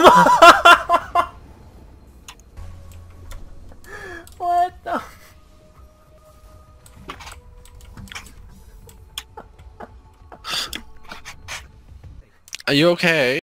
Oh my! what the? Are you okay?